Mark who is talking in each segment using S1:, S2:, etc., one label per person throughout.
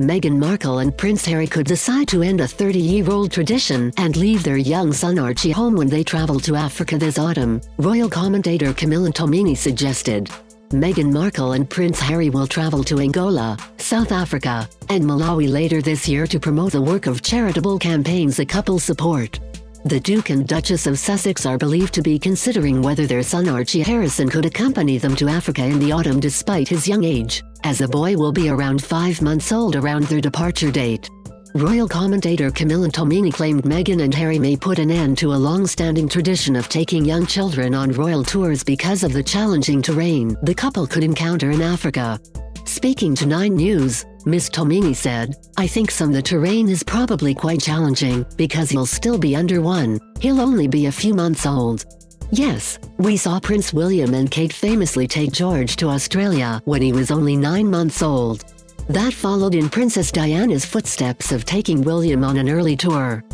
S1: Meghan Markle and Prince Harry could decide to end a 30-year-old tradition and leave their young son Archie home when they travel to Africa this autumn, royal commentator Camilla Tominey suggested. Meghan Markle and Prince Harry will travel to Angola, South Africa, and Malawi later this year to promote the work of charitable campaigns the couple support. The Duke and Duchess of Sussex are believed to be considering whether their son Archie Harrison could accompany them to Africa in the autumn despite his young age as the boy will be around five months old around their departure date. Royal commentator Camilla Tominey claimed Meghan and Harry may put an end to a long-standing tradition of taking young children on royal tours because of the challenging terrain the couple could encounter in Africa. Speaking to 9 News, Ms. Tominey said, I think some the terrain is probably quite challenging, because he'll still be under one, he'll only be a few months old. Yes, we saw Prince William and Kate famously take George to Australia when he was only nine months old. That followed in Princess Diana's footsteps of taking William on an early tour.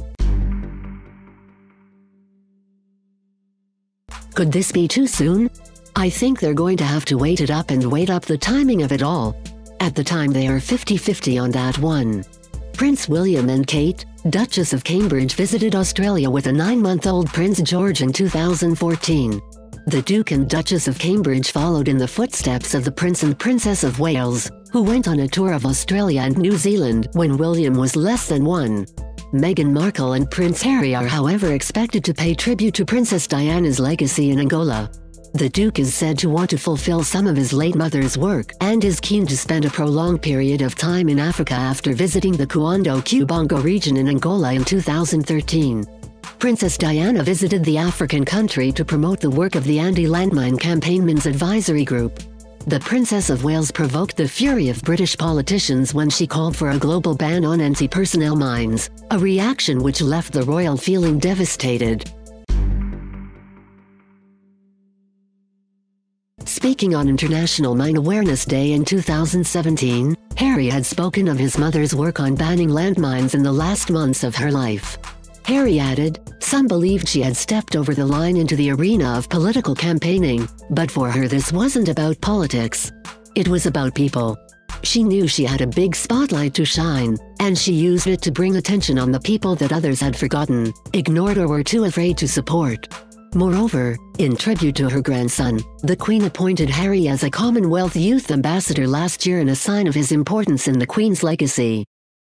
S1: Could this be too soon? I think they're going to have to wait it up and wait up the timing of it all. At the time they are 50-50 on that one. Prince William and Kate, Duchess of Cambridge visited Australia with a nine-month-old Prince George in 2014. The Duke and Duchess of Cambridge followed in the footsteps of the Prince and Princess of Wales, who went on a tour of Australia and New Zealand when William was less than one. Meghan Markle and Prince Harry are however expected to pay tribute to Princess Diana's legacy in Angola. The Duke is said to want to fulfill some of his late mother's work and is keen to spend a prolonged period of time in Africa after visiting the Cuando Cubango region in Angola in 2013. Princess Diana visited the African country to promote the work of the Anti-Landmine Campaign Mines Advisory Group. The Princess of Wales provoked the fury of British politicians when she called for a global ban on anti-personnel mines, a reaction which left the royal feeling devastated. Speaking on International Mine Awareness Day in 2017, Harry had spoken of his mother's work on banning landmines in the last months of her life. Harry added, some believed she had stepped over the line into the arena of political campaigning, but for her this wasn't about politics. It was about people. She knew she had a big spotlight to shine, and she used it to bring attention on the people that others had forgotten, ignored or were too afraid to support. Moreover, in tribute to her grandson, the Queen appointed Harry as a Commonwealth Youth Ambassador last year in a sign of his importance in the Queen's legacy.